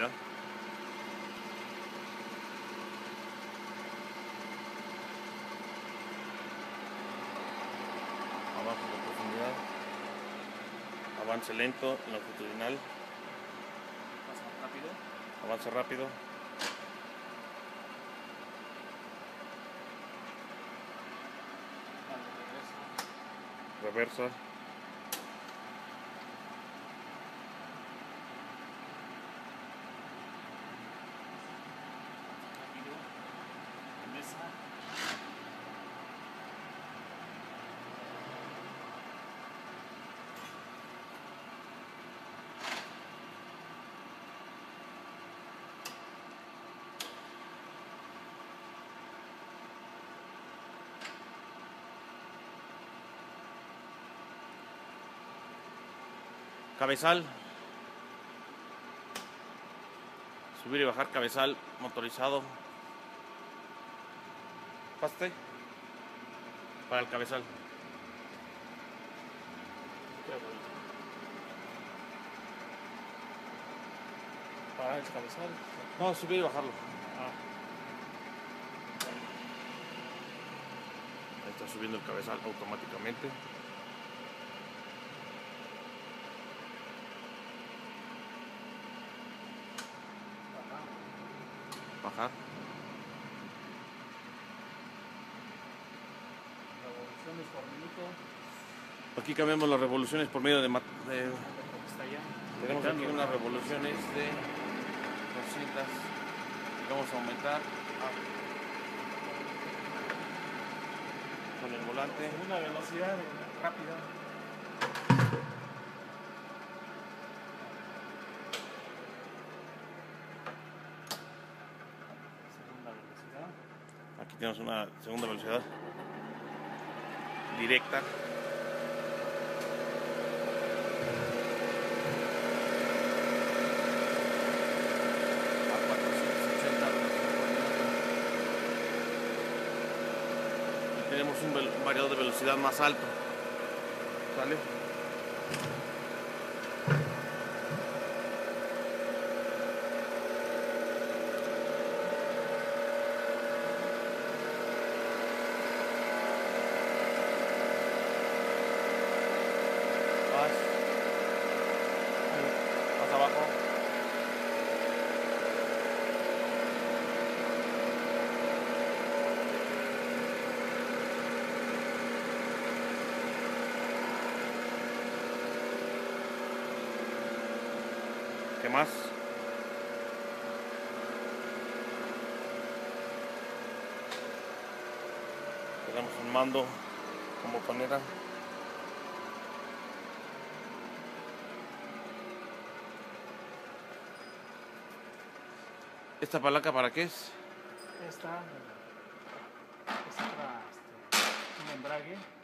profundidad. Abajo la profundidad. Avance lento, longitudinal. Rápido. Avance rápido. Reversa. Rápido. Mesa. Cabezal. Subir y bajar cabezal motorizado. Paste. Para el cabezal. Para el cabezal. No, subir y bajarlo. Ah, está subiendo el cabezal automáticamente. Revoluciones por minuto. Aquí cambiamos las revoluciones por medio de... de- Está allá. tenemos aquí unas revoluciones de 200. Y vamos a aumentar con el volante. Segunda velocidad eh, rápida. Segunda velocidad. Aquí tenemos una segunda velocidad directa. A 480 velocidades por minuto. Y tenemos un variador de velocidad más alto. ¿Sale? Más. Más abajo. ¿Qué más? Tenemos un mando con botonera. ¿Esta palanca para qué es? Esta es para este, un embrague